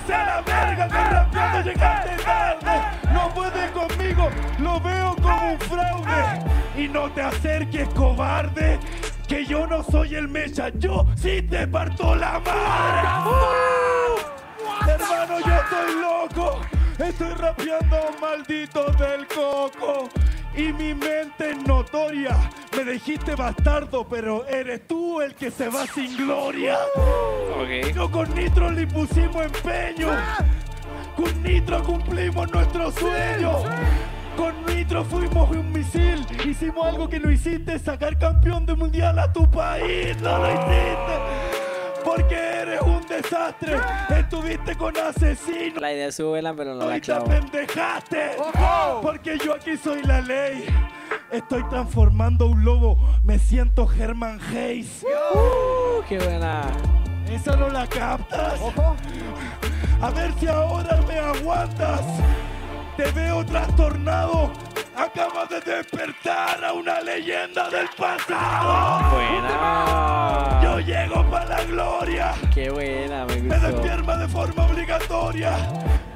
Váyase a la verga, que rapeando llegaste tarde. No puede conmigo, lo veo como un fraude. Y no te acerques, cobarde. Que yo no soy el mecha, yo sí te parto la madre. Hermano, yo estoy loco. Estoy rapeando maldito del coco. Y mi mente es notoria. Me dijiste bastardo, pero eres tú el que se va sin gloria. Ok. Yo con Nitro le pusimos empeño. Con Nitro cumplimos nuestro sueño. Con Nitro fuimos un misil. Hicimos algo que no hiciste, sacar campeón de mundial a tu país. No lo hiciste. Porque desastre. Estuviste con asesinos. La idea es subirla, pero no la Hoy te clavo. pendejaste. Porque yo aquí soy la ley. Estoy transformando un lobo. Me siento Herman Hayes. Uh, qué buena. ¿Esa no la captas? A ver si ahora me aguantas. Te veo trastornado. Acabas de despertar a una leyenda del pasado. Buena. Qué buena, me Me gustó. despierta de forma obligatoria.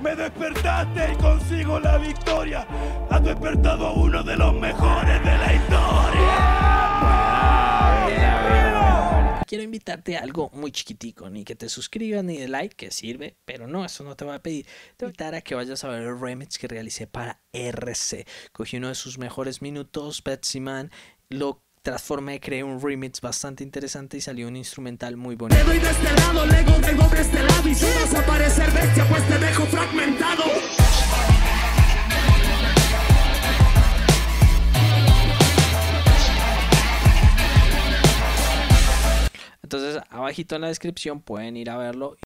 Me despertaste y consigo la victoria. Has despertado a uno de los mejores de la historia. Buena, buena, buena, buena. Quiero invitarte a algo muy chiquitico, ni que te suscribas ni de like, que sirve, pero no, eso no te voy a pedir. Te voy a invitar a que vayas a ver el remix que realicé para RC. Cogí uno de sus mejores minutos, Betsy Man, lo transformé, creé un remix bastante interesante y salió un instrumental muy bonito. Te doy de este lado, Lego vengo de este lado Y si vas a parecer bestia, pues te dejo fragmentado Entonces, abajito en la descripción pueden ir a verlo